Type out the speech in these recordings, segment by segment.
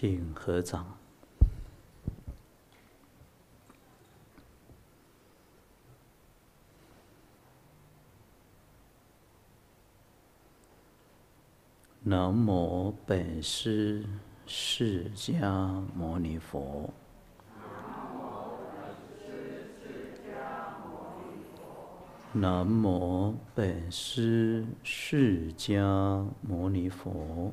请合掌。南无本师释迦牟尼佛。南无本师释迦牟尼佛。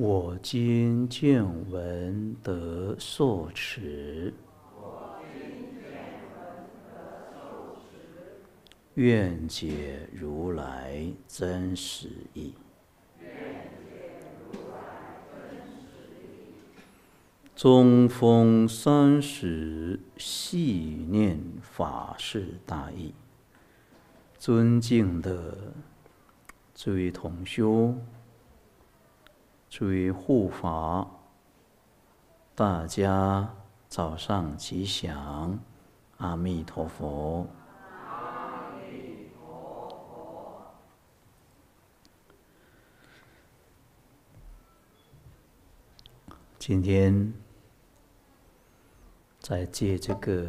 我今见闻得受持，愿解如来真实义。中风三十，细念法事大义。尊敬的诸位同修、诸位护法，大家早上吉祥，阿弥陀佛。今天。在借这个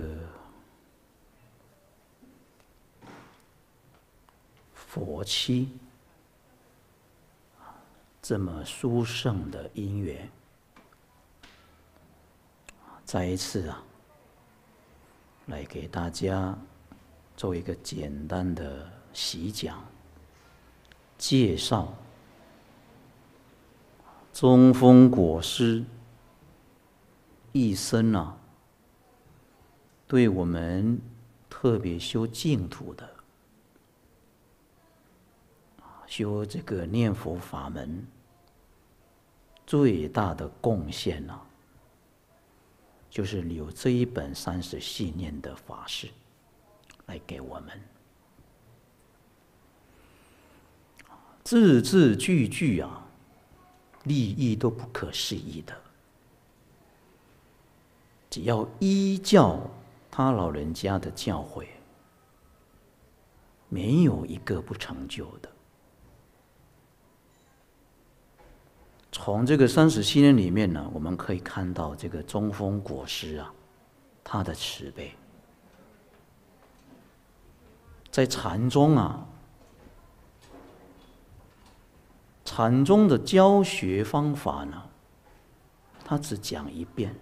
佛期这么殊胜的因缘，再一次啊，来给大家做一个简单的洗讲，介绍中风果师一生啊。对我们特别修净土的，修这个念佛法门最大的贡献呢，就是有这一本三十系念的法事来给我们，字字句句啊，利益都不可思议的，只要依教。他老人家的教诲，没有一个不成就的。从这个三十七年里面呢，我们可以看到这个中风果师啊，他的慈悲，在禅宗啊，禅宗的教学方法呢，他只讲一遍。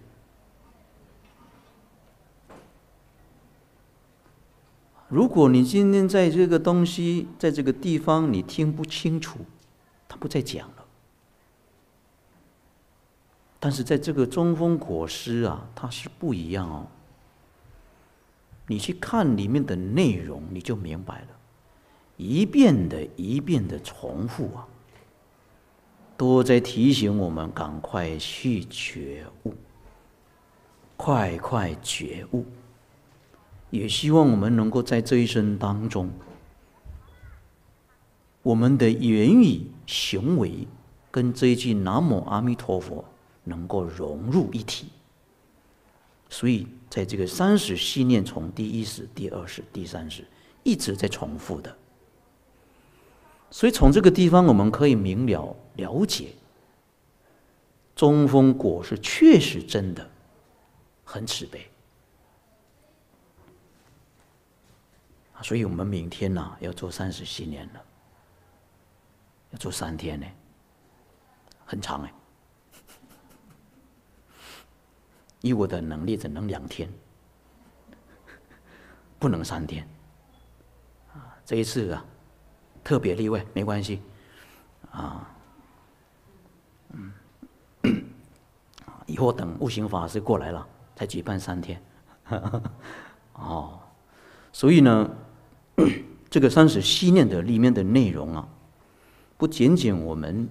如果你今天在这个东西，在这个地方你听不清楚，他不再讲。但是在这个中风果师啊，它是不一样哦。你去看里面的内容，你就明白了，一遍的一遍的重复啊，都在提醒我们赶快去觉悟，快快觉悟。也希望我们能够在这一生当中，我们的言语行为跟这一句南无阿弥陀佛能够融入一体。所以，在这个三十系念，从第一世、第二世、第三世一直在重复的。所以，从这个地方我们可以明了了解，中风果是确实真的很慈悲。所以我们明天呢要做三十系念了，要做三天呢，很长哎。以我的能力只能两天，不能三天。啊，这一次啊，特别例外，没关系。啊，嗯，以后等悟行法师过来了，才举办三天。哦，所以呢。这个三十七念的里面的内容啊，不仅仅我们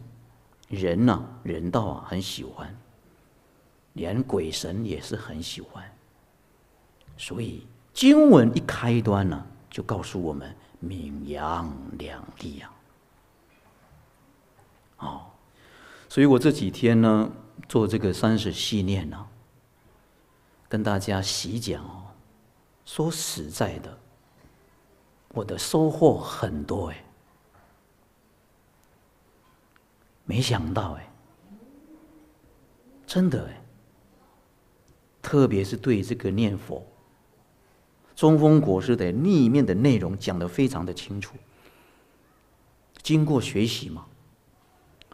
人呐，人道啊，很喜欢，连鬼神也是很喜欢。所以经文一开端呢，就告诉我们名扬两地啊。哦，所以我这几天呢，做这个三十系列呢，跟大家细讲哦。说实在的，我的收获很多哎。没想到哎，真的哎，特别是对这个念佛，中风国师的里面的内容讲的非常的清楚。经过学习嘛，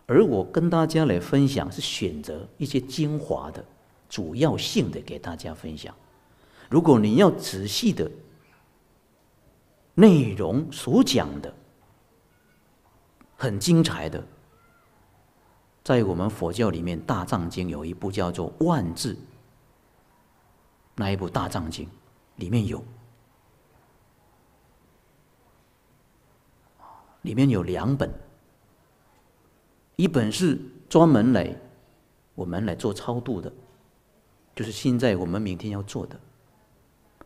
而我跟大家来分享是选择一些精华的、主要性的给大家分享。如果你要仔细的内容所讲的很精彩的。在我们佛教里面，《大藏经》有一部叫做《万字》，那一部《大藏经》里面有，里面有两本，一本是专门来我们来做超度的，就是现在我们明天要做的，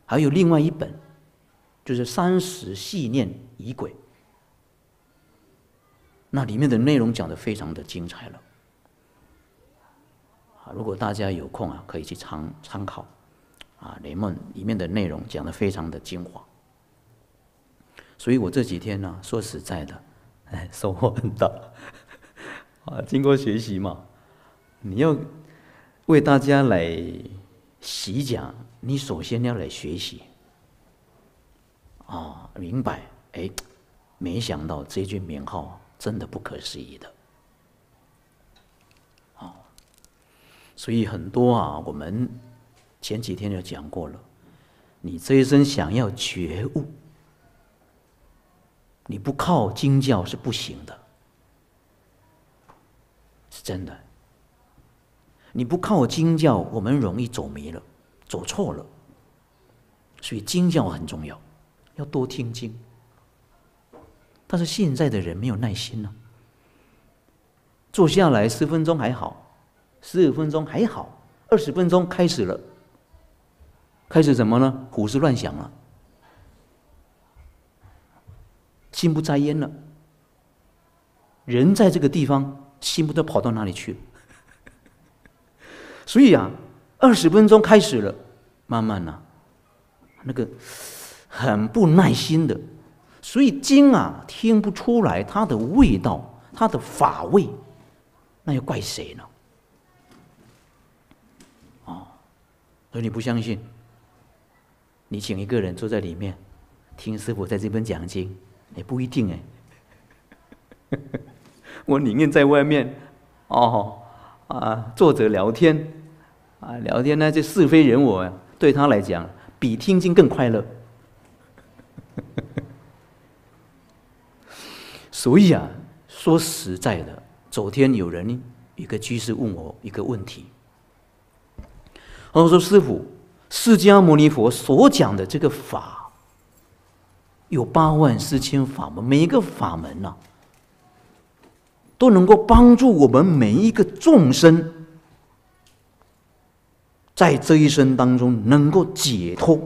还有另外一本，就是三十系念仪轨，那里面的内容讲的非常的精彩了。如果大家有空啊，可以去参参考，啊，雷梦里面的内容讲的非常的精华，所以我这几天呢，说实在的，哎，收获很大，啊，经过学习嘛，你要为大家来习讲，你首先要来学习，啊，明白，哎，没想到这句名号真的不可思议的。所以很多啊，我们前几天就讲过了。你这一生想要觉悟，你不靠经教是不行的，是真的。你不靠经教，我们容易走迷了，走错了。所以经教很重要，要多听经。但是现在的人没有耐心呢，坐下来十分钟还好。十五分钟还好，二十分钟开始了，开始怎么呢？胡思乱想了，心不在焉了。人在这个地方，心不知道跑到哪里去了。所以啊，二十分钟开始了，慢慢呢，那个很不耐心的，所以经啊听不出来它的味道，它的法味，那要怪谁呢？哦所以你不相信？你请一个人坐在里面听师傅在这边讲经，也不一定哎。我宁愿在外面哦啊坐着聊天啊聊天呢，这是非人我对他来讲比听经更快乐。所以啊，说实在的，昨天有人一个居士问我一个问题。他说：“师傅，释迦牟尼佛所讲的这个法，有八万四千法门，每一个法门呐，都能够帮助我们每一个众生，在这一生当中能够解脱，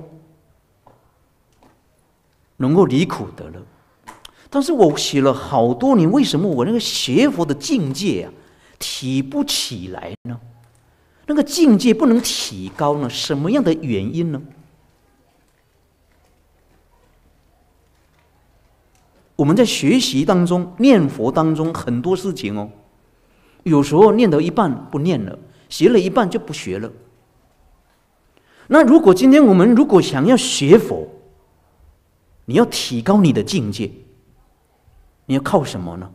能够离苦得乐。但是我写了好多年，为什么我那个学佛的境界啊，提不起来呢？”那个境界不能提高呢？什么样的原因呢？我们在学习当中、念佛当中很多事情哦，有时候念到一半不念了，学了一半就不学了。那如果今天我们如果想要学佛，你要提高你的境界，你要靠什么呢？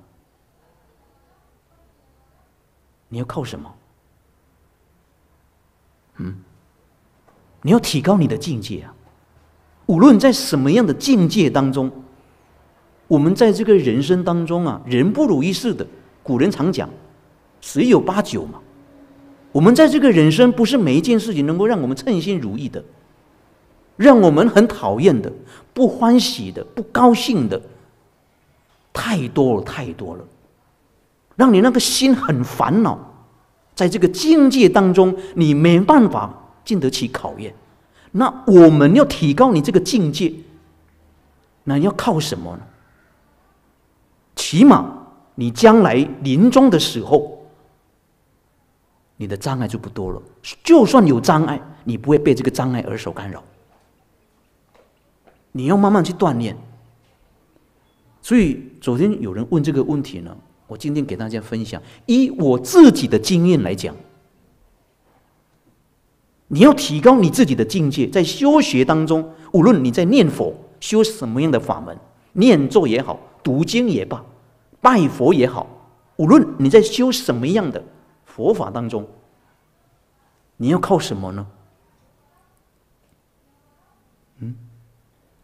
你要靠什么？嗯，你要提高你的境界啊！无论在什么样的境界当中，我们在这个人生当中啊，人不如意事的。古人常讲，十有八九嘛。我们在这个人生，不是每一件事情能够让我们称心如意的，让我们很讨厌的、不欢喜的、不高兴的，太多了，太多了。让你那个心很烦恼，在这个境界当中，你没办法经得起考验。那我们要提高你这个境界，那要靠什么呢？起码你将来临终的时候，你的障碍就不多了。就算有障碍，你不会被这个障碍而受干扰。你要慢慢去锻炼。所以昨天有人问这个问题呢，我今天给大家分享，以我自己的经验来讲。你要提高你自己的境界，在修学当中，无论你在念佛、修什么样的法门，念咒也好，读经也罢，拜佛也好，无论你在修什么样的佛法当中，你要靠什么呢？嗯，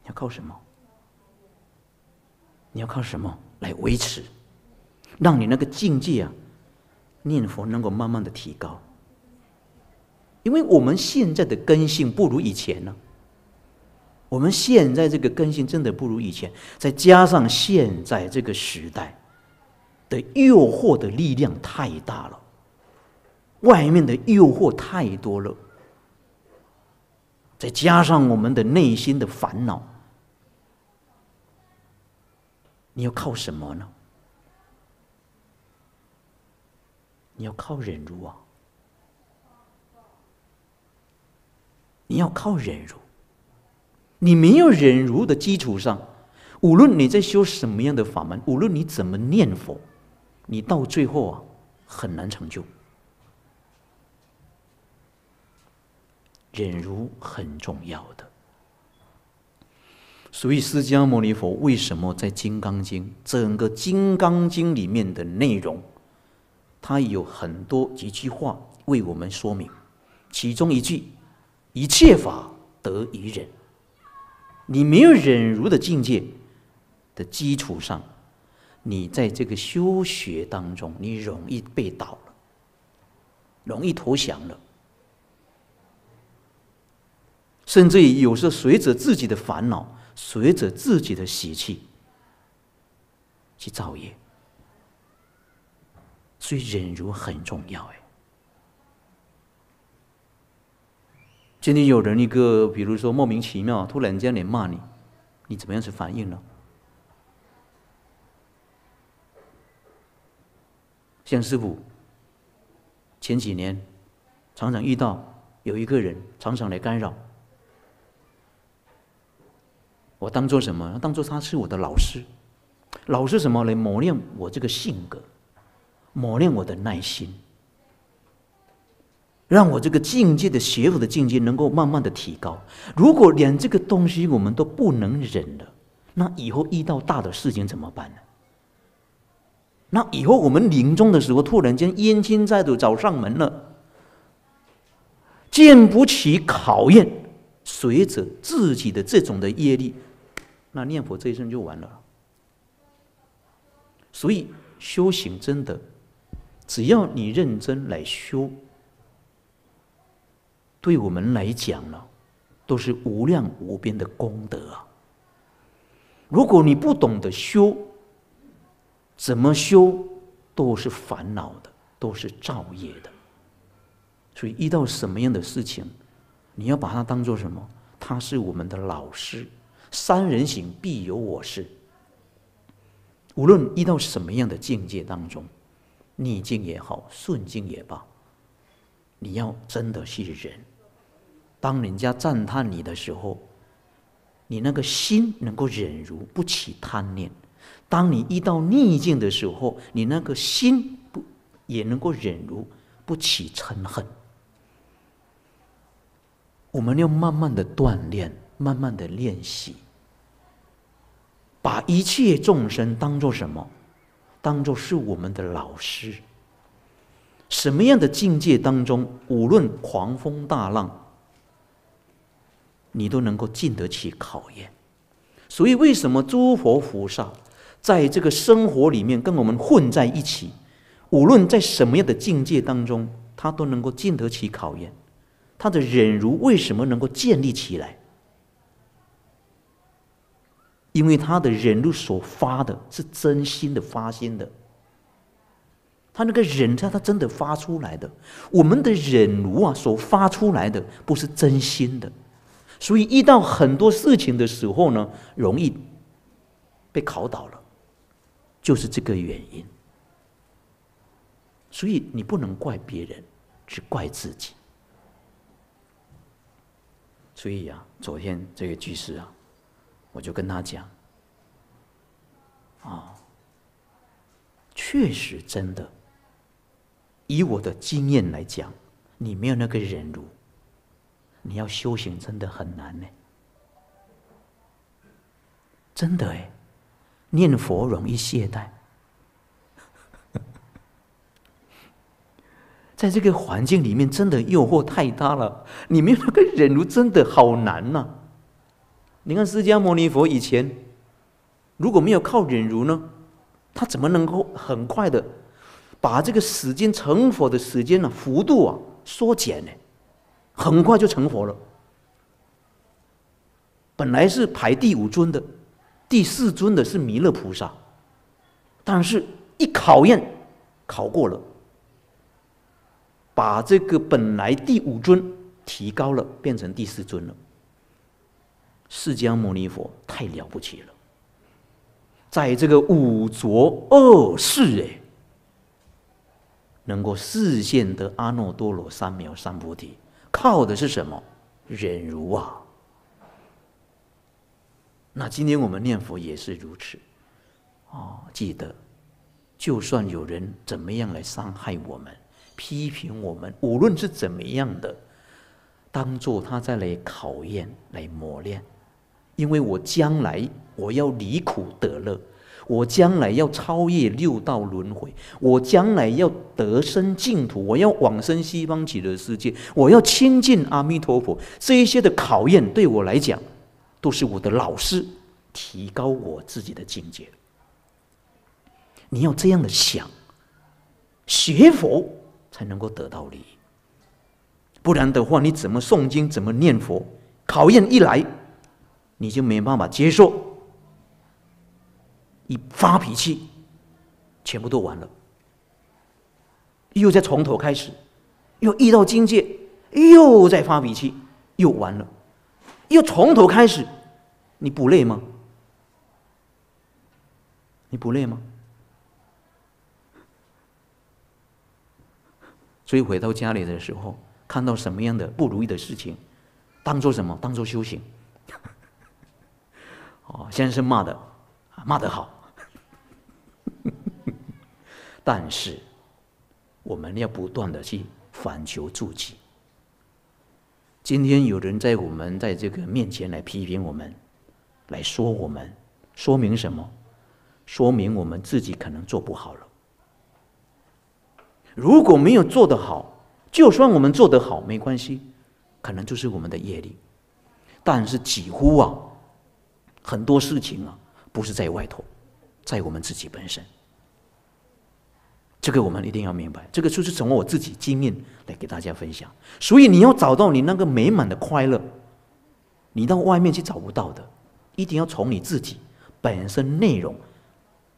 要靠什么？你要靠什么来维持，让你那个境界啊，念佛能够慢慢的提高？因为我们现在的根性不如以前呢，我们现在这个根性真的不如以前，再加上现在这个时代的诱惑的力量太大了，外面的诱惑太多了，再加上我们的内心的烦恼，你要靠什么呢？你要靠忍辱啊！你要靠忍辱，你没有忍辱的基础上，无论你在修什么样的法门，无论你怎么念佛，你到最后啊很难成就。忍辱很重要的，所以释迦牟尼佛为什么在《金刚经》整个《金刚经》里面的内容，他有很多几句话为我们说明，其中一句。一切法得于忍，你没有忍辱的境界的基础上，你在这个修学当中，你容易被倒了，容易投降了，甚至于有时候随着自己的烦恼，随着自己的习气去造业，所以忍辱很重要，哎。今天有人一个，比如说莫名其妙突然间来骂你，你怎么样去反应呢？像师傅前几年常常遇到有一个人常常来干扰，我当做什么？当做他是我的老师，老师什么来磨练我这个性格，磨练我的耐心。让我这个境界的邪恶的境界能够慢慢的提高。如果连这个东西我们都不能忍了，那以后遇到大的事情怎么办呢？那以后我们临终的时候，突然间冤亲债主找上门了，经不起考验，随着自己的这种的业力，那念佛这一生就完了。所以修行真的，只要你认真来修。对我们来讲呢，都是无量无边的功德啊！如果你不懂得修，怎么修都是烦恼的，都是造业的。所以遇到什么样的事情，你要把它当做什么？他是我们的老师。三人行，必有我师。无论遇到什么样的境界当中，逆境也好，顺境也罢，你要真的是忍。当人家赞叹你的时候，你那个心能够忍辱不起贪念；当你遇到逆境的时候，你那个心不也能够忍辱不起嗔恨。我们要慢慢的锻炼，慢慢的练习，把一切众生当做什么？当做是我们的老师。什么样的境界当中，无论狂风大浪。你都能够经得起考验，所以为什么诸佛菩萨在这个生活里面跟我们混在一起，无论在什么样的境界当中，他都能够经得起考验。他的忍辱为什么能够建立起来？因为他的忍辱所发的是真心的发心的，他那个忍，他他真的发出来的。我们的忍辱啊，所发出来的不是真心的，所以遇到很多事情的时候呢，容易被考倒了，就是这个原因。所以你不能怪别人，只怪自己。所以啊，昨天这个居士啊，我就跟他讲，啊，确实真的。以我的经验来讲，你没有那个忍辱，你要修行真的很难呢。真的哎，念佛容易懈怠，在这个环境里面，真的诱惑太大了。你没有那个忍辱，真的好难呐。你看释迦牟尼佛以前，如果没有靠忍辱呢，他怎么能够很快的？把这个时间成佛的时间呢，幅度啊缩减呢，很快就成佛了。本来是排第五尊的，第四尊的是弥勒菩萨，但是一考验考过了，把这个本来第五尊提高了，变成第四尊了。释迦牟尼佛太了不起了，在这个五浊恶世哎。能够视现得阿耨多罗三藐三菩提，靠的是什么？忍辱啊！那今天我们念佛也是如此，哦，记得，就算有人怎么样来伤害我们、批评我们，无论是怎么样的，当做他在来考验、来磨练，因为我将来我要离苦得乐。我将来要超越六道轮回，我将来要得生净土，我要往生西方极乐世界，我要亲近阿弥陀佛。这一些的考验对我来讲，都是我的老师，提高我自己的境界。你要这样的想，学佛才能够得到利益，不然的话，你怎么诵经，怎么念佛？考验一来，你就没办法接受。一发脾气，全部都完了。又再从头开始，又遇到境界，又在发脾气，又完了。又从头开始，你不累吗？你不累吗？所以回到家里的时候，看到什么样的不如意的事情，当做什么？当做修行。哦，先生骂的，骂得好。但是，我们要不断的去反求诸己。今天有人在我们在这个面前来批评我们，来说我们，说明什么？说明我们自己可能做不好了。如果没有做得好，就算我们做得好没关系，可能就是我们的业力。但是几乎啊，很多事情啊，不是在外头，在我们自己本身。这个我们一定要明白，这个就是从我自己经验来给大家分享。所以你要找到你那个美满的快乐，你到外面去找不到的，一定要从你自己本身内容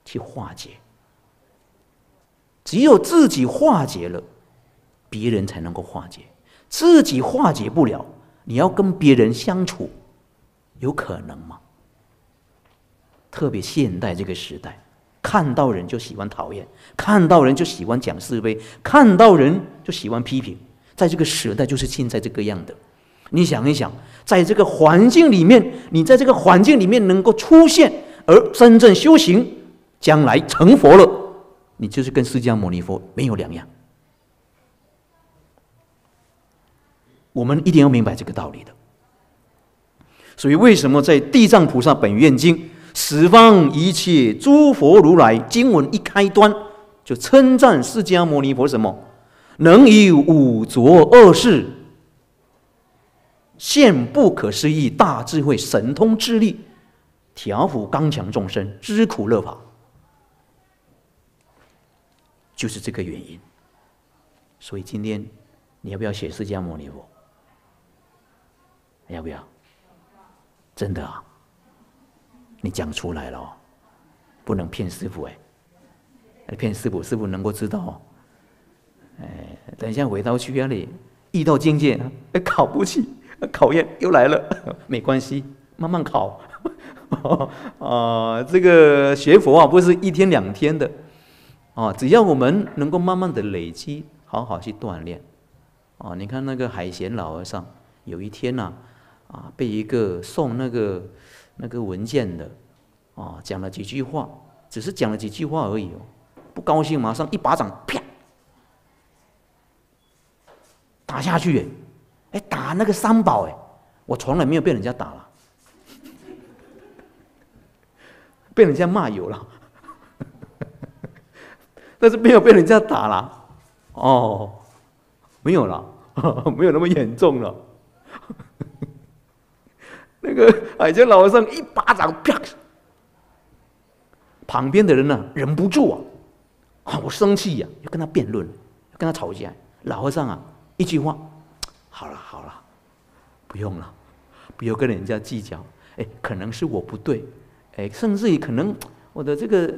去化解。只有自己化解了，别人才能够化解。自己化解不了，你要跟别人相处，有可能吗？特别现代这个时代。看到人就喜欢讨厌，看到人就喜欢讲是非，看到人就喜欢批评。在这个时代，就是现在这个样的。你想一想，在这个环境里面，你在这个环境里面能够出现，而真正修行，将来成佛了，你就是跟释迦牟尼佛没有两样。我们一定要明白这个道理的。所以，为什么在《地藏菩萨本愿经》？十方一切诸佛如来经文一开端，就称赞释迦牟尼佛什么？能以五浊恶世现不可思议大智慧神通智力，调伏刚强众生知苦乐法，就是这个原因。所以今天你要不要写释迦牟尼佛？要不要？真的啊！你讲出来了，不能骗师傅哎！骗师傅，师傅能够知道。哎，等一下回到去那里遇到境界，考不起，考验又来了，没关系，慢慢考。啊，这个学佛啊，不是一天两天的，啊，只要我们能够慢慢的累积，好好去锻炼，啊，你看那个海贤老和尚，有一天呐，啊，被一个送那个那个文件的，啊，讲了几句话，只是讲了几句话而已哦，不高兴，马上一巴掌啪打下去，哎，打那个三宝，哎，我从来没有被人家打了。被人家骂有了，但是没有被人家打了，哦，没有了，没有那么严重了。那个海家老和尚一巴掌啪，旁边的人呢忍不住啊，好生气呀，要跟他辩论，要跟他吵架。老和尚啊，一句话，好了好了，不用了，不要跟人家计较。哎，可能是我不对。哎，甚至于可能我的这个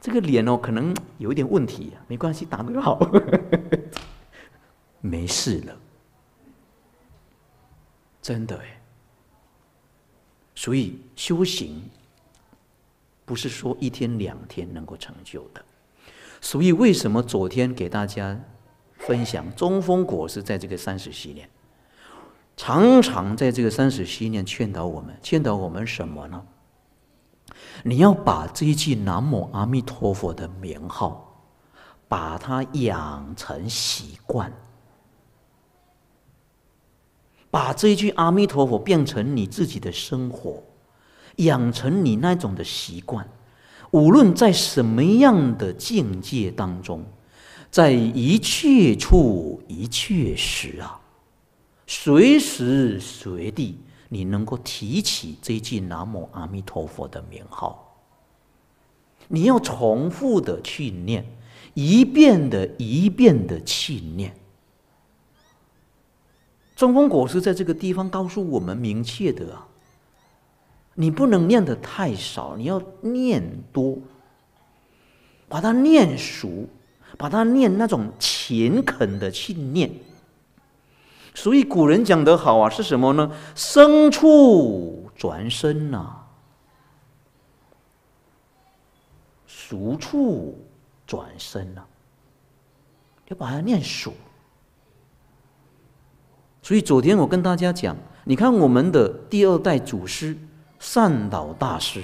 这个脸哦，可能有一点问题，没关系，打得好，没事了，真的哎。所以修行不是说一天两天能够成就的。所以为什么昨天给大家分享中风果是在这个三十七年，常常在这个三十七年劝导我们，劝导我们什么呢？你要把这一句南无阿弥陀佛的名号，把它养成习惯，把这一句阿弥陀佛变成你自己的生活，养成你那种的习惯。无论在什么样的境界当中，在一切处一切时啊，随时随地。你能够提起这句南无阿弥陀佛的名号，你要重复的去念，一遍的一遍的去念。中风果师在这个地方告诉我们明确的啊，你不能念的太少，你要念多，把它念熟，把它念那种勤恳的去念。所以古人讲得好啊，是什么呢？生处转身呐，熟处转身呐，要把它念熟。所以昨天我跟大家讲，你看我们的第二代祖师善导大师，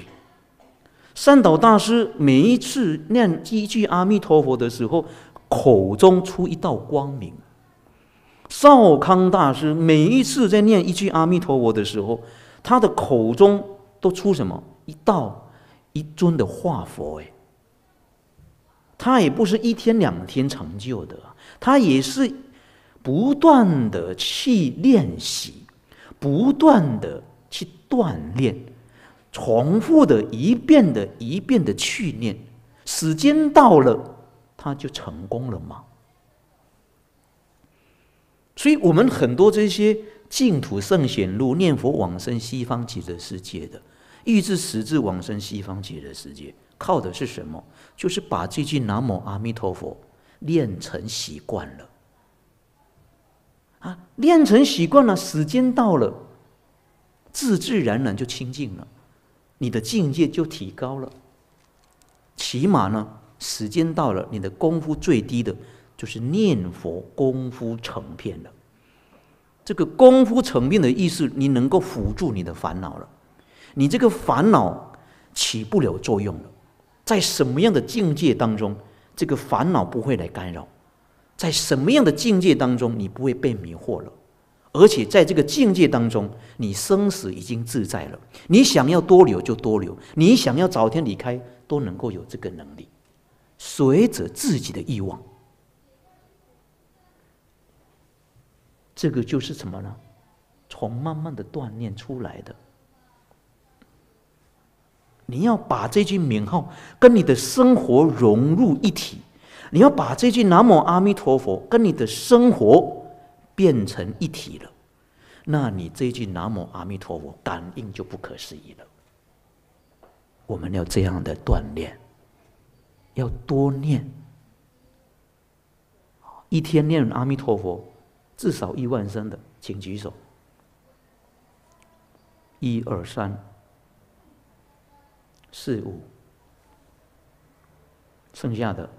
善导大师每一次念一句阿弥陀佛的时候，口中出一道光明。少康大师每一次在念一句阿弥陀佛的时候，他的口中都出什么？一道一尊的化佛哎，他也不是一天两天成就的，他也是不断的去练习，不断的去锻炼，重复的一遍的一遍的去念，时间到了他就成功了吗？所以，我们很多这些净土圣贤路念佛往生西方极乐世界的，欲知实质往生西方极乐世界，靠的是什么？就是把这句南无阿弥陀佛练成习惯了。啊，练成习惯了，时间到了，自自然然就清净了，你的境界就提高了。起码呢，时间到了，你的功夫最低的。就是念佛功夫成片了，这个功夫成片的意思，你能够辅助你的烦恼了，你这个烦恼起不了作用了，在什么样的境界当中，这个烦恼不会来干扰，在什么样的境界当中，你不会被迷惑了，而且在这个境界当中，你生死已经自在了，你想要多留就多留，你想要早天离开，都能够有这个能力，随着自己的欲望。这个就是什么呢？从慢慢的锻炼出来的。你要把这句名号跟你的生活融入一体，你要把这句南无阿弥陀佛跟你的生活变成一体了，那你这句南无阿弥陀佛感应就不可思议了。我们要这样的锻炼，要多念。一天念阿弥陀佛至少一万声的，请举手。一二三，四五，剩下的，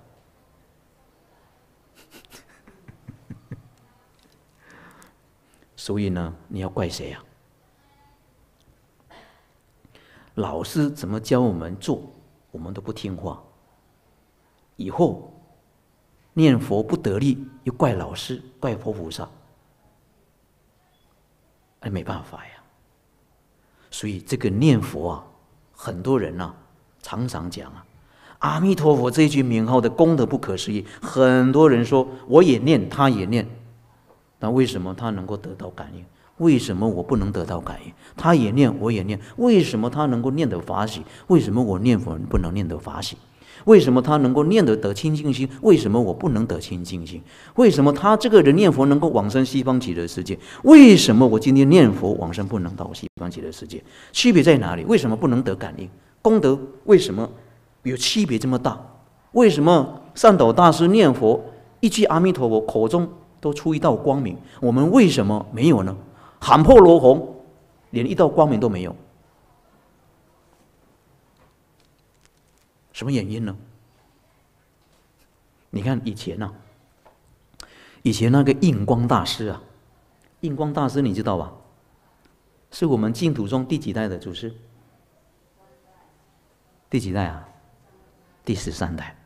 所以呢，你要怪谁呀？老师怎么教我们做，我们都不听话。以后念佛不得力，又怪老师，怪佛菩萨，哎，没办法呀。所以这个念佛啊，很多人呐常常讲啊，“阿弥陀佛”这句名号的功德不可思议。很多人说我也念，他也念，那为什么他能够得到感应？为什么我不能得到感应？他也念，我也念，为什么他能够念得法喜？为什么我念佛不能念得法喜？为什么他能够念得得清净心？为什么我不能得清净心？为什么他这个人念佛能够往生西方极乐世界？为什么我今天念佛往生不能到西方极乐世界？区别在哪里？为什么不能得感应？功德为什么有区别这么大？为什么善导大师念佛一句阿弥陀佛，口中都出一道光明？我们为什么没有呢？喊破罗红，连一道光明都没有。什么原因呢？你看以前呢，以前那个印光大师啊，印光大师你知道吧？是我们净土中第几代的祖师？第几代啊？第十三代。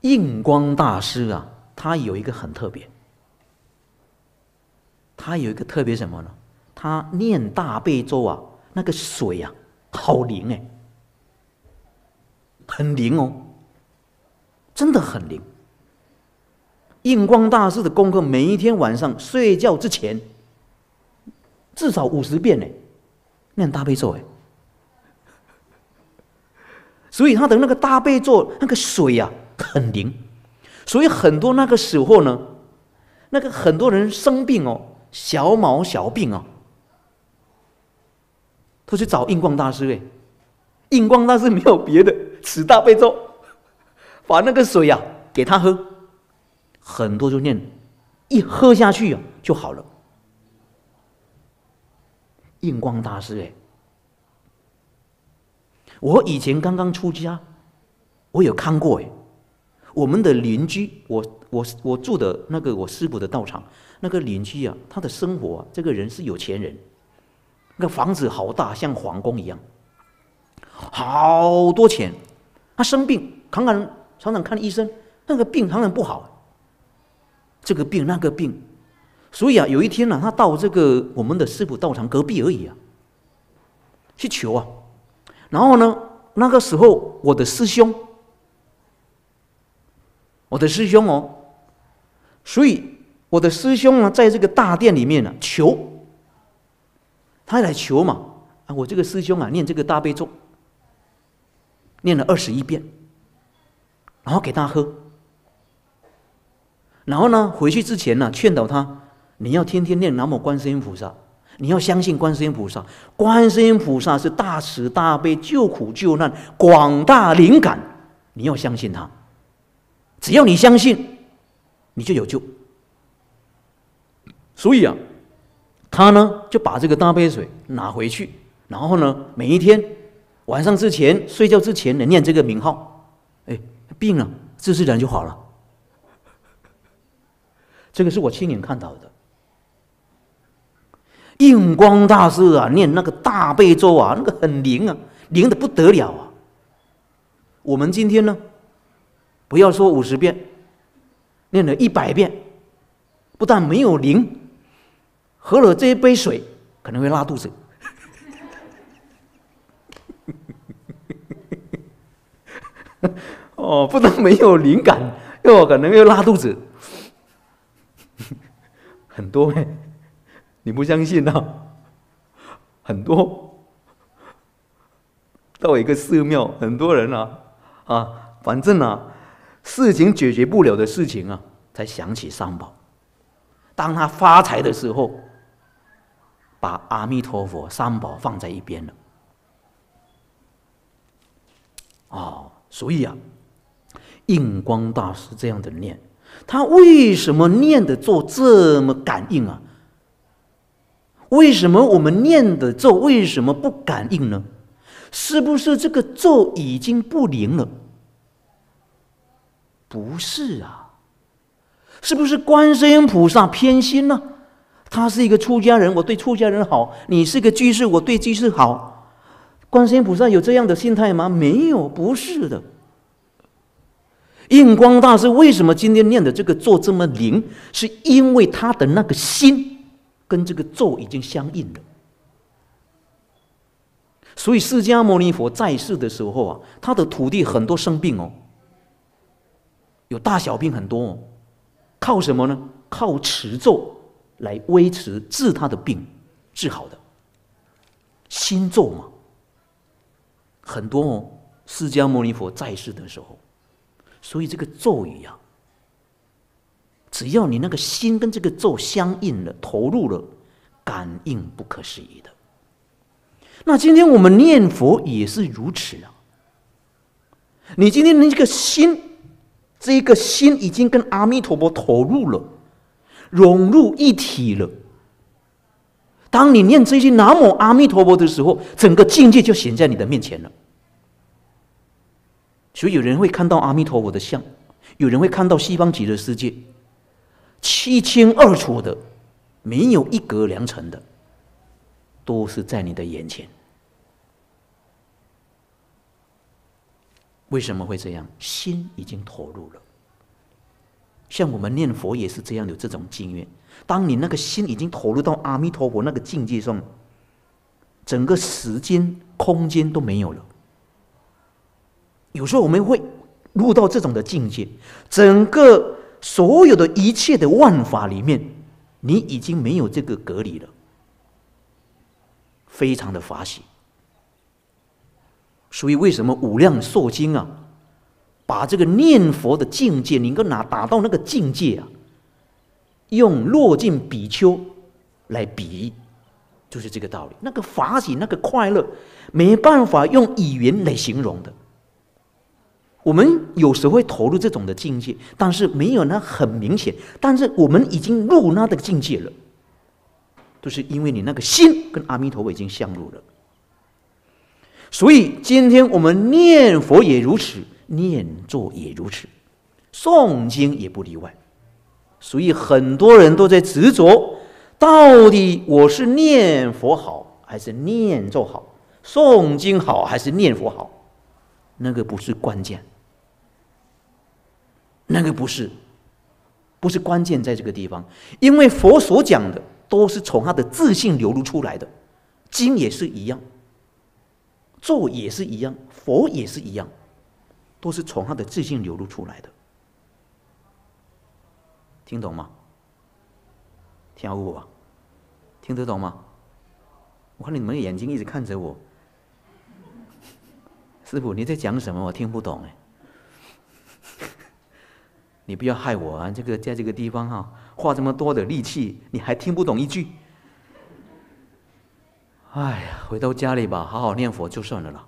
印光大师啊，他有一个很特别，他有一个特别什么呢？他念大悲咒啊，那个水啊，好灵哎。很灵哦，真的很灵。印光大师的功课，每一天晚上睡觉之前，至少五十遍呢，念大悲咒哎。所以他的那个大悲咒那个水呀，很灵。所以很多那个时候呢，那个很多人生病哦，小毛小病啊，都去找印光大师哎。印光大师没有别的。此大悲咒，把那个水呀给他喝，很多就念，一喝下去啊就好了。印光大师哎，我以前刚刚出家，我有看过哎，我们的邻居，我我我住的那个我师傅的道场，那个邻居啊，他的生活啊，这个人是有钱人，那个房子好大，像皇宫一样，好多钱。他生病，常常常常看医生，那个病常常不好，这个病那个病，所以啊，有一天呢，他到这个我们的师傅道场隔壁而已啊，去求啊，然后呢，那个时候我的师兄，我的师兄哦，所以我的师兄呢，在这个大殿里面呢求，他来求嘛，啊，我这个师兄啊，念这个大悲咒。念了二十一遍，然后给他喝，然后呢，回去之前呢，劝导他，你要天天念南无观世音菩萨，你要相信观世音菩萨，观世音菩萨是大慈大悲、救苦救难、广大灵感，你要相信他，只要你相信，你就有救。所以啊，他呢就把这个大杯水拿回去，然后呢，每一天。晚上之前睡觉之前，呢念这个名号，哎，病了自自然就好了。这个是我亲眼看到的。印光大师啊，念那个大悲咒啊，那个很灵啊，灵的不得了啊。我们今天呢，不要说五十遍，念了一百遍，不但没有灵，喝了这一杯水可能会拉肚子。哦，不但没有灵感，又可能又拉肚子，很多哎，你不相信啊？很多，到一个寺庙，很多人啊啊，反正啊，事情解决不了的事情啊，才想起三宝。当他发财的时候，把阿弥陀佛三宝放在一边了。哦。所以啊，印光大师这样的念，他为什么念的咒这么感应啊？为什么我们念的咒为什么不感应呢？是不是这个咒已经不灵了？不是啊，是不是观世音菩萨偏心呢？他是一个出家人，我对出家人好；你是个居士，我对居士好。观世音菩萨有这样的心态吗？没有，不是的。印光大师为什么今天念的这个咒这么灵？是因为他的那个心跟这个咒已经相应了。所以释迦牟尼佛在世的时候啊，他的徒弟很多生病哦，有大小病很多哦，靠什么呢？靠持咒来维持治他的病，治好的。心咒嘛，很多哦。释迦牟尼佛在世的时候，所以这个咒语啊，只要你那个心跟这个咒相应了，投入了，感应不可思议的。那今天我们念佛也是如此啊！你今天的这个心，这个心已经跟阿弥陀佛投入了，融入一体了。当你念这些南无阿弥陀佛的时候，整个境界就显在你的面前了。所以有人会看到阿弥陀佛的像，有人会看到西方极乐世界，七清二楚的，没有一格两层的。都是在你的眼前，为什么会这样？心已经投入了。像我们念佛也是这样，有这种经验。当你那个心已经投入到阿弥陀佛那个境界上，整个时间、空间都没有了。有时候我们会入到这种的境界，整个所有的一切的万法里面，你已经没有这个隔离了。非常的法喜，所以为什么无量寿经啊，把这个念佛的境界，你能够拿达到那个境界啊，用落尽比丘来比喻，就是这个道理。那个法喜，那个快乐，没办法用语言来形容的。我们有时会投入这种的境界，但是没有那很明显，但是我们已经入那的境界了。都是因为你那个心跟阿弥陀佛已经相入了，所以今天我们念佛也如此，念咒也如此，诵经也不例外。所以很多人都在执着，到底我是念佛好还是念咒好，诵经好还是念佛好？那个不是关键，那个不是，不是关键在这个地方，因为佛所讲的。都是从他的自信流露出来的，经也是一样，咒也是一样，佛也是一样，都是从他的自信流露出来的。听懂吗？听我，听得懂吗？我看你们的眼睛一直看着我，师傅你在讲什么？我听不懂哎。你不要害我啊！这个在这个地方哈，花这么多的力气，你还听不懂一句？哎呀，回到家里吧，好好念佛就算了啦。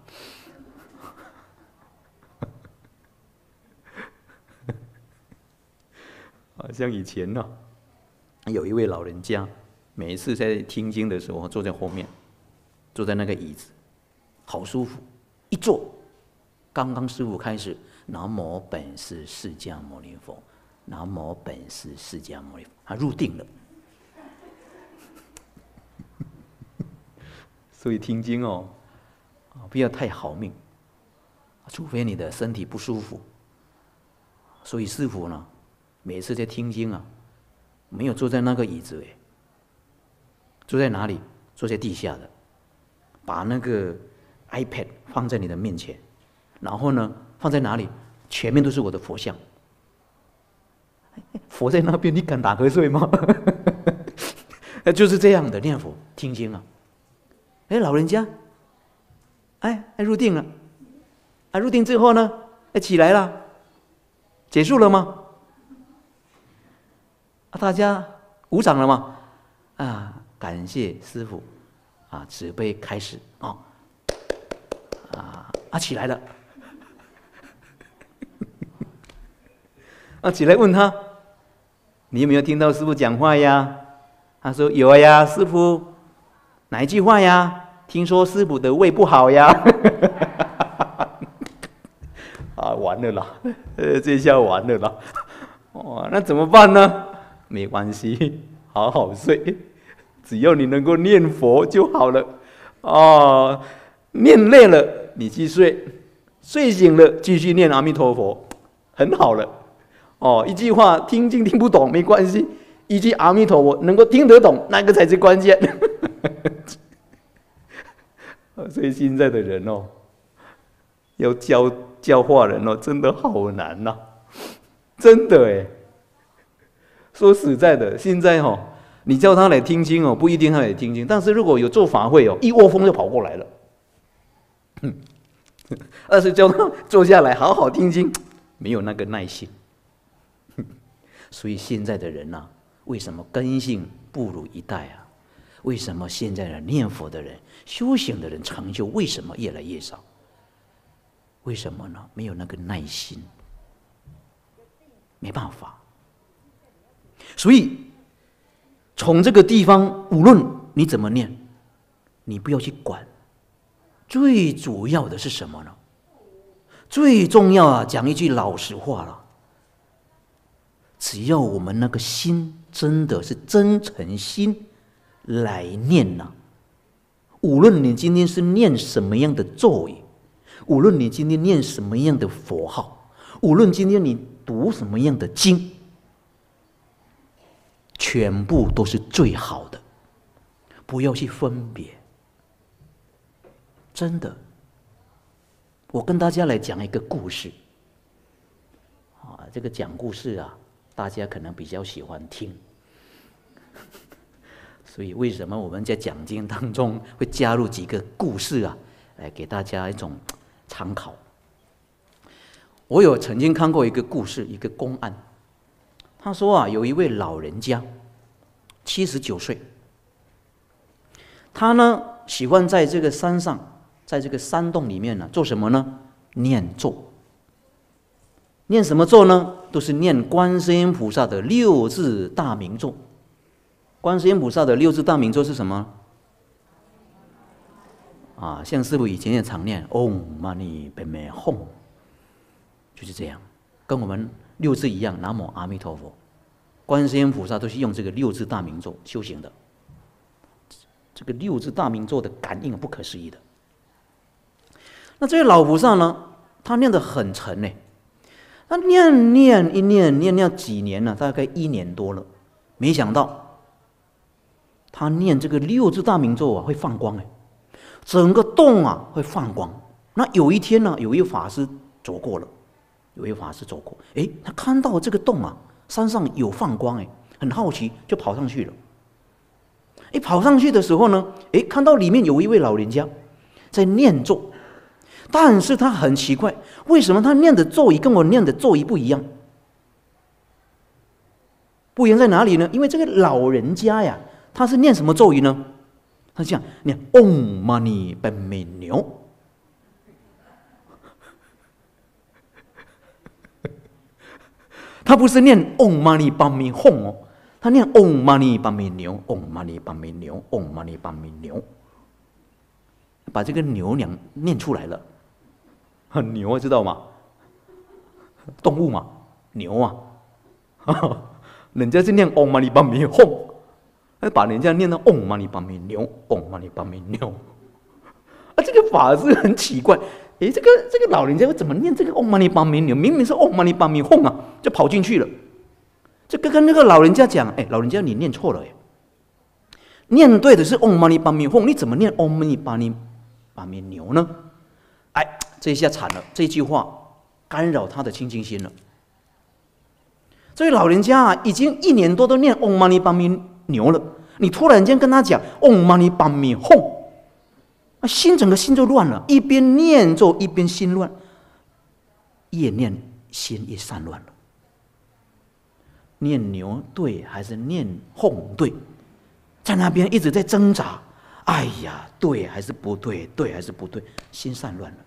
好像以前呢，有一位老人家，每一次在听经的时候，坐在后面，坐在那个椅子，好舒服，一坐，刚刚师傅开始。南无本师释迦牟尼佛，南无本师释迦牟尼佛，他入定了。所以听经哦，不要太好命，除非你的身体不舒服。所以师傅呢，每次在听经啊，没有坐在那个椅子哎，坐在哪里？坐在地下的，把那个 iPad 放在你的面前，然后呢？放在哪里？前面都是我的佛像，佛在那边，你敢打瞌睡吗？就是这样的念佛听经啊。哎，老人家，哎哎入定了，啊入定之后呢，哎起来了，结束了吗？啊大家鼓掌了吗？啊感谢师傅，啊慈悲开始啊，啊啊起来了。啊，起来问他，你有没有听到师傅讲话呀？他说有呀，师傅，哪一句话呀？听说师傅的胃不好呀？啊，完了啦，呃，这下完了啦。哦，那怎么办呢？没关系，好好睡，只要你能够念佛就好了。哦，念累了你去睡，睡醒了继续念阿弥陀佛，很好了。哦，一句话听经听不懂没关系，一句阿弥陀佛能够听得懂，那个才是关键。所以现在的人哦，要教教化人哦，真的好难呐，真的哎。说实在的，现在哦，你叫他来听经哦，不一定他来听经，但是如果有做法会哦，一窝蜂就跑过来了。二是叫他坐下来好好听经，没有那个耐心。所以现在的人呐，为什么根性不如一代啊？为什么现在的念佛的人、修行的人成就为什么越来越少？为什么呢？没有那个耐心，没办法。所以从这个地方，无论你怎么念，你不要去管。最主要的是什么呢？最重要啊！讲一句老实话了。只要我们那个心真的是真诚心来念呐，无论你今天是念什么样的咒语，无论你今天念什么样的佛号，无论今天你读什么样的经，全部都是最好的，不要去分别。真的，我跟大家来讲一个故事。啊，这个讲故事啊。大家可能比较喜欢听，所以为什么我们在讲经当中会加入几个故事啊？来给大家一种参考。我有曾经看过一个故事，一个公案。他说啊，有一位老人家，七十九岁，他呢喜欢在这个山上，在这个山洞里面呢做什么呢？念咒。念什么咒呢？都是念观世音菩萨的六字大明咒。观世音菩萨的六字大明咒是什么？啊，像师傅以前也常念 Om Mani Padme Hum，就是这样，跟我们六字一样。南无阿弥陀佛，观世音菩萨都是用这个六字大明咒修行的。这个六字大明咒的感应不可思议的。那这位老菩萨呢，他念的很沉呢。他念念一念念念几年了，大概一年多了，没想到他念这个六字大明咒啊会放光哎，整个洞啊会放光。那有一天呢，有一位法师走过了，有一位法师走过，哎，他看到这个洞啊山上有放光哎，很好奇就跑上去了。一跑上去的时候呢，哎，看到里面有一位老人家在念咒。但是他很奇怪，为什么他念的咒语跟我念的咒语不一样？不一样在哪里呢？因为这个老人家呀，他是念什么咒语呢？他这样念：“Om Mani Padme Hum。”他不是念 “Om Mani Padme Hum” 哦，他念 “Om Mani Padme Hum”，“Om Mani Padme Hum”，“Om Mani Padme Hum”，把这个牛娘念出来了。很牛啊，知道吗？动物嘛，牛啊，人家是念 “Om Mani Padme Hum”，把人家念到“嗡嘛呢叭咪牛”，“嗡嘛呢叭咪牛”，啊，这个法是很奇怪。诶，这个这个老人家又怎么念这个“嗡嘛呢叭咪牛”？明明是“嗡嘛呢叭咪吽”啊，就跑进去了。就刚刚那个老人家讲：“哎，老人家你念错了，诶，念对的是‘嗡嘛呢叭咪吽’，你怎么念‘嗡嘛呢叭咪叭咪牛’呢？”哎，这一下惨了，这句话干扰他的清净心了。这位老人家啊，已经一年多都念“嗡嘛呢叭咪”。牛了，你突然间跟他讲 Om Mani Padme Hum，那心整个心就乱了，一边念咒一边心乱，越念心越散乱了。念牛对还是念哄对？在那边一直在挣扎，哎呀，对还是不对？对还是不对？心散乱了。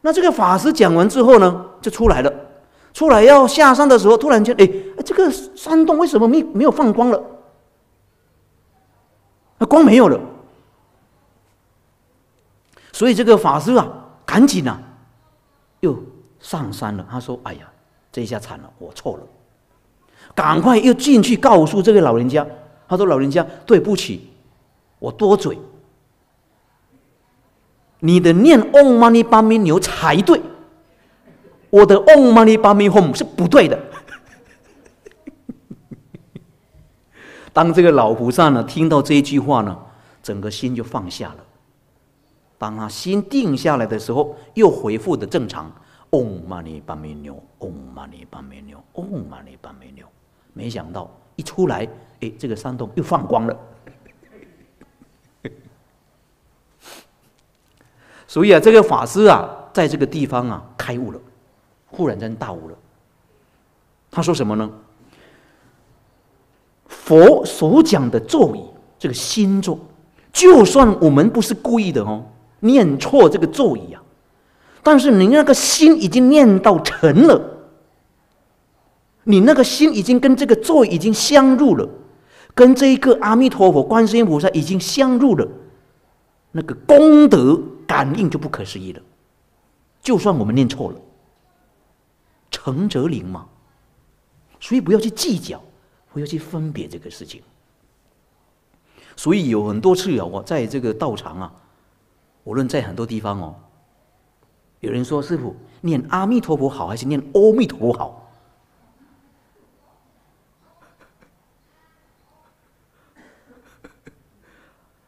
那这个法师讲完之后呢，就出来了。出来要下山的时候，突然间，哎，这个山洞为什么没没有放光了？那光没有了，所以这个法师啊，赶紧啊，又上山了。他说：“哎呀，这一下惨了，我错了，赶快又进去告诉这个老人家。”他说：“老人家，对不起，我多嘴。你的念 Om Mani p a m e 牛才对，我的 Om Mani p a m Home 是不对的。”当这个老菩萨呢听到这一句话呢，整个心就放下了。当他心定下来的时候，又恢复的正常。Om Mani p a m e 牛，Om Mani p a m，Om Mani p a m。没想到一出来，哎，这个山洞又放光了。所以啊，这个法师啊，在这个地方啊，开悟了，忽然间大悟了。他说什么呢？佛所讲的咒语，这个心咒，就算我们不是故意的哦，念错这个咒语啊，但是你那个心已经念到成了，你那个心已经跟这个咒已经相入了，跟这一个阿弥陀佛、观世音菩萨已经相入了，那个功德感应就不可思议了。就算我们念错了，横则灵嘛，所以不要去计较。不要去分别这个事情，所以有很多次啊，我在这个道场啊，无论在很多地方哦，有人说师傅念阿弥陀佛好还是念阿弥陀佛好？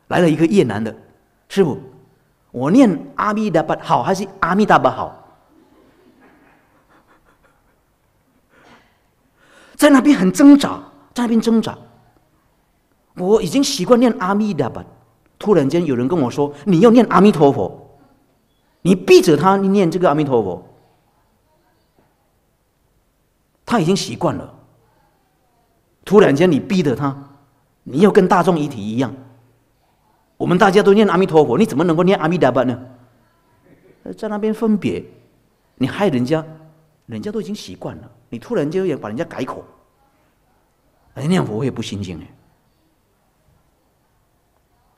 来了一个越南的师傅，我念阿弥陀佛好还是阿弥陀佛好？在那边很挣扎。在那边挣扎，我已经习惯念阿弥陀佛。突然间有人跟我说：“你要念阿弥陀佛，你逼着他念这个阿弥陀佛。”他已经习惯了。突然间你逼着他，你要跟大众一体一样，我们大家都念阿弥陀佛，你怎么能够念阿弥陀佛呢？在那边分别，你害人家，人家都已经习惯了，你突然间要把人家改口。哎，念佛也不心静哎，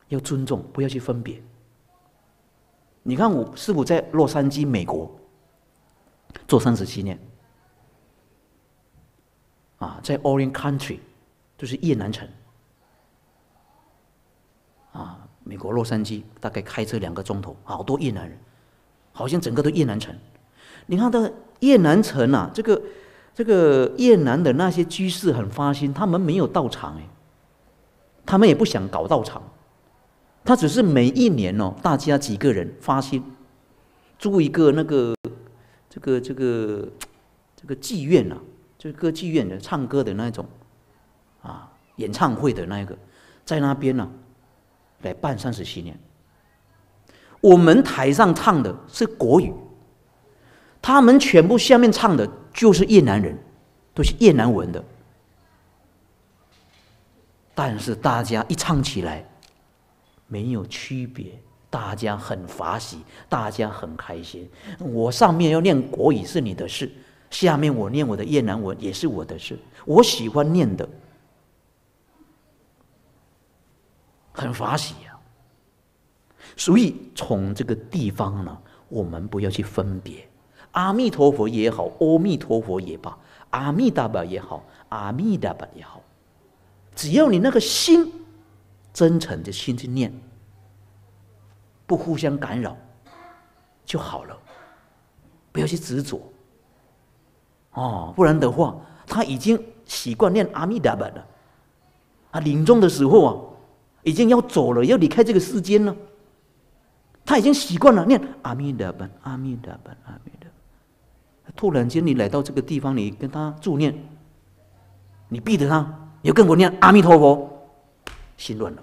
要尊重，不要去分别。你看我师傅在洛杉矶，美国做三十七年，啊，在 Orange Country，就是越南城，啊，美国洛杉矶大概开车两个钟头，好多越南人，好像整个都越南城。你看他越南城啊，这个。这个越南的那些居士很发心，他们没有道场哎，他们也不想搞道场，他只是每一年哦，大家几个人发心，租一个那个这个这个这个妓院啊，就是歌妓院的唱歌的那种啊，演唱会的那个，在那边呢来办三十七年。我们台上唱的是国语，他们全部下面唱的。就是越南人，都是越南文的，但是大家一唱起来没有区别，大家很法喜，大家很开心。我上面要念国语是你的事，下面我念我的越南文也是我的事，我喜欢念的，很法喜呀。所以从这个地方呢，我们不要去分别。阿弥陀佛也好，阿弥陀佛也罢，阿弥达巴也好，阿弥达巴也好，只要你那个心真诚的心去念，不互相干扰就好了，不要去执着。哦，不然的话，他已经习惯念阿弥达巴了，啊，临终的时候啊，已经要走了，要离开这个世间了，他已经习惯了念阿弥达巴，阿弥达巴，阿弥。突然间，你来到这个地方，你跟他助念，你逼着他，你要跟我念阿弥陀佛，心乱了。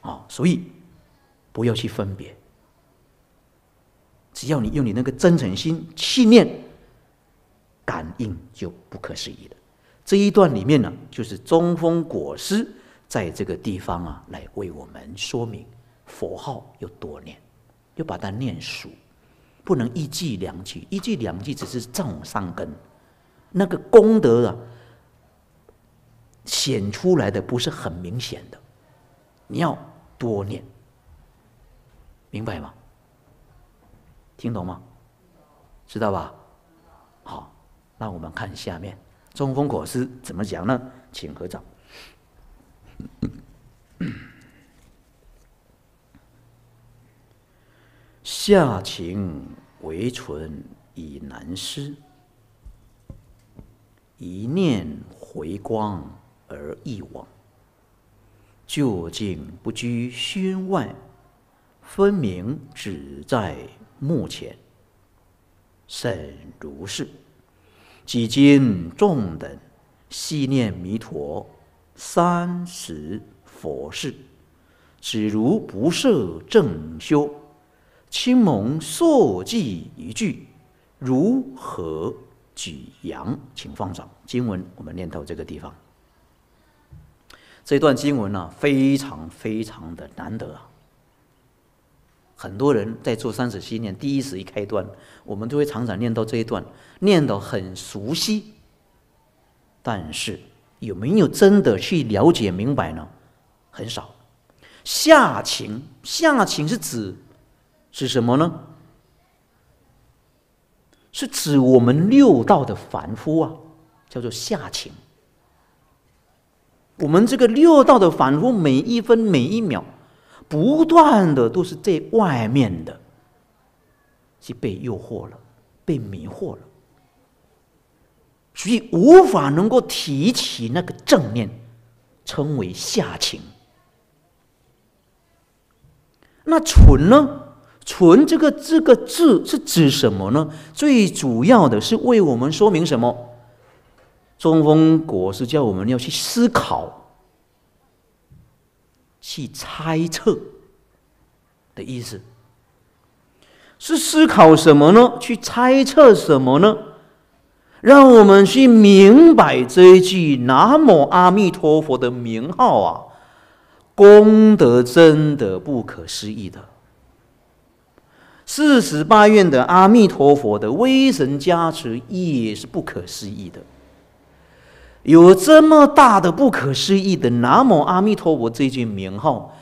啊，所以不要去分别，只要你用你那个真诚心去念，感应就不可思议了。这一段里面呢，就是中风果师在这个地方啊，来为我们说明佛号要多念，要把它念熟。不能一句两句，一句两句只是种上根，那个功德啊，显出来的不是很明显的，你要多念，明白吗？听懂吗？知道吧？好，那我们看下面中风果师怎么讲呢？请合掌。下情为存以难施，一念回光而一往，究竟不居轩外，分明只在目前。甚如是，几经众等细念弥陀三十佛事，只如不设正修，亲蒙所记一句，如何举扬？请放掌。经文我们念到这个地方，这段经文呢，非常非常的难得啊。很多人在做三十七念第一时一开端，我们都会常常念到这一段，念得很熟悉。但是有没有真的去了解明白呢？很少。下情，下情是指是什么呢？是指我们六道的凡夫啊，叫做下情。我们这个六道的凡夫，每一分每一秒。不断的都是在外面的，是被诱惑了，被迷惑了，所以无法能够提起那个正念，称为下情。那纯呢？纯这个这个字是指什么呢？最主要的是为我们说明什么？中风国是叫我们要去思考。去猜测的意思，是思考什么呢？去猜测什么呢？让我们去明白这一句“南无阿弥陀佛”的名号啊，功德真的不可思议的。四十八愿的阿弥陀佛的威神加持也是不可思议的。有这么大的不可思议的南无阿弥陀佛这句名号，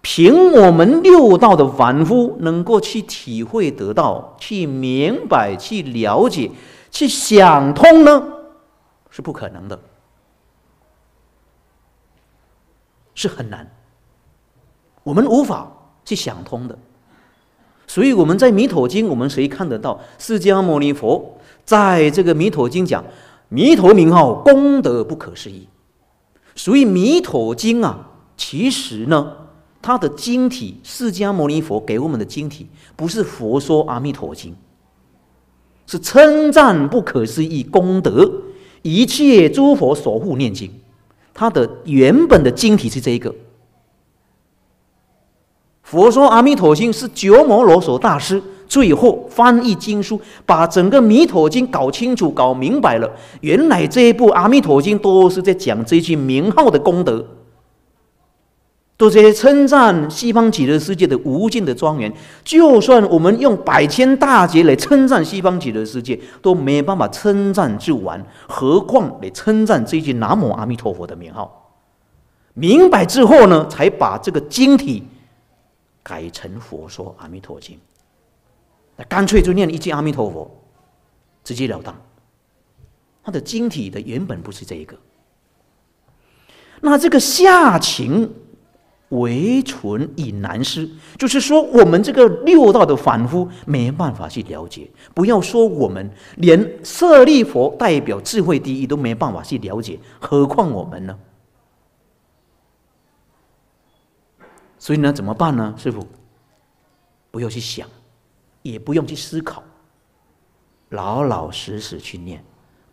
凭我们六道的凡夫能够去体会得到、去明白、去了解、去想通呢，是不可能的，是很难，我们无法去想通的。所以我们在弥陀经，我们谁看得到？释迦牟尼佛在这个弥陀经讲。弥陀名号功德不可思议，所以弥陀经啊，其实呢，它的经体，释迦牟尼佛给我们的经体，不是佛说阿弥陀经，是称赞不可思议功德，一切诸佛守护念经，它的原本的经体是这一个。佛说阿弥陀经是鸠摩罗什大师。最后翻译经书，把整个弥陀经搞清楚、搞明白了。原来这一部阿弥陀经都是在讲这句名号的功德，都在称赞西方极乐世界的无尽的庄严。就算我们用百千大劫来称赞西方极乐世界，都没办法称赞就完，何况来称赞这句南无阿弥陀佛的名号？明白之后呢，才把这个经体改成佛说阿弥陀经。那干脆就念一句阿弥陀佛，直截了当。他的经体的原本不是这一个。那这个下情为存以难施，就是说我们这个六道的凡夫没办法去了解。不要说我们，连舍利佛代表智慧第一都没办法去了解，何况我们呢？所以呢，怎么办呢？师傅，不要去想。也不用去思考，老老实实去念，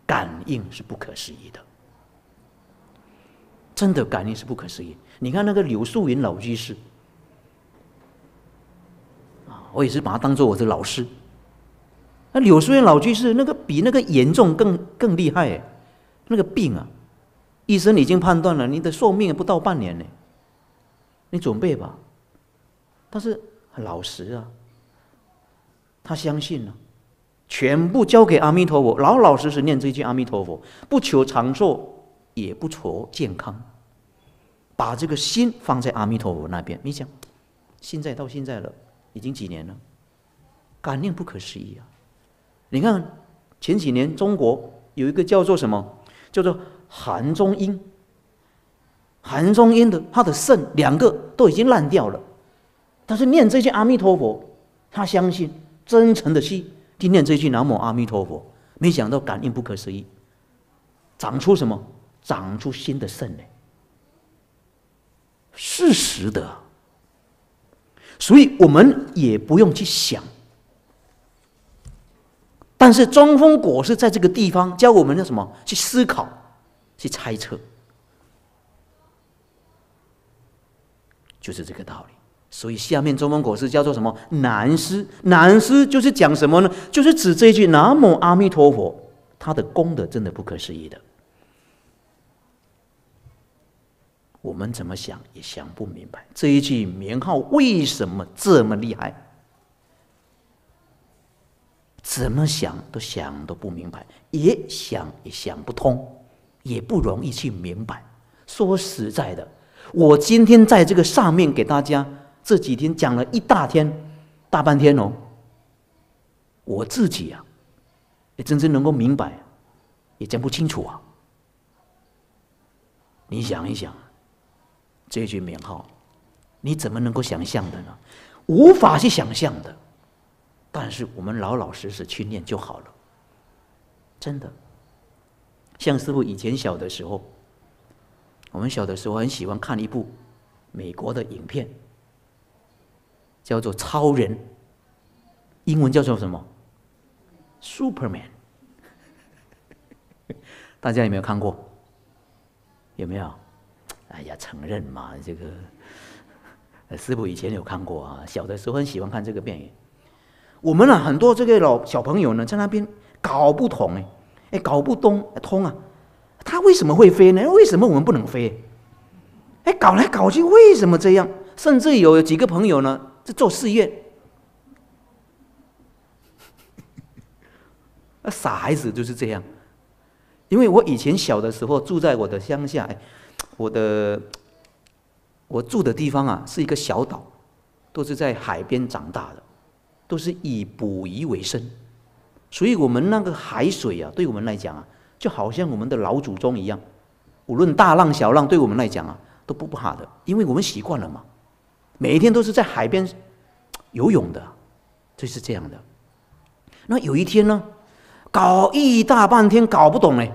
感应是不可思议的，真的感应是不可思议。你看那个柳树云老居士，啊，我也是把他当做我的老师。那柳树云老居士那个比那个严重更更厉害，那个病啊，医生已经判断了你的寿命不到半年呢，你准备吧。但是很老实啊。他相信了，全部交给阿弥陀佛，老老实实念这句阿弥陀佛，不求长寿，也不求健康，把这个心放在阿弥陀佛那边。你想，现在到现在了，已经几年了，感念不可思议啊！你看前几年中国有一个叫做什么，叫做韩中英，韩中英的他的肾两个都已经烂掉了，但是念这句阿弥陀佛，他相信。真诚的心，今念这句南无阿弥陀佛，没想到感应不可思议，长出什么？长出新的肾来，事实的。所以我们也不用去想，但是中风果是在这个地方教我们的什么？去思考，去猜测，就是这个道理。所以下面中文果是叫做什么？南师，南师就是讲什么呢？就是指这一句南无阿弥陀佛，他的功德真的不可思议的。我们怎么想也想不明白，这一句名号为什么这么厉害？怎么想都想都不明白，也想也想不通，也不容易去明白。说实在的，我今天在这个上面给大家。这几天讲了一大天，大半天哦。我自己啊，也真正能够明白，也讲不清楚啊。你想一想，这句名号，你怎么能够想象的呢？无法去想象的。但是我们老老实实去念就好了，真的。像师傅以前小的时候，我们小的时候很喜欢看一部美国的影片。叫做超人，英文叫做什么？Superman。大家有没有看过？有没有？哎呀，承认嘛，这个师傅以前有看过啊，小的时候很喜欢看这个电影。我们啊，很多这个老小朋友呢，在那边搞不懂哎，哎，搞不懂通啊，他为什么会飞呢？为什么我们不能飞？哎，搞来搞去，为什么这样？甚至有几个朋友呢？在做试验，那傻孩子就是这样。因为我以前小的时候住在我的乡下，我的我住的地方啊是一个小岛，都是在海边长大的，都是以捕鱼为生，所以我们那个海水啊，对我们来讲啊，就好像我们的老祖宗一样，无论大浪小浪，对我们来讲啊都不怕的，因为我们习惯了嘛。每一天都是在海边游泳的，就是这样的。那有一天呢，搞一大半天搞不懂嘞。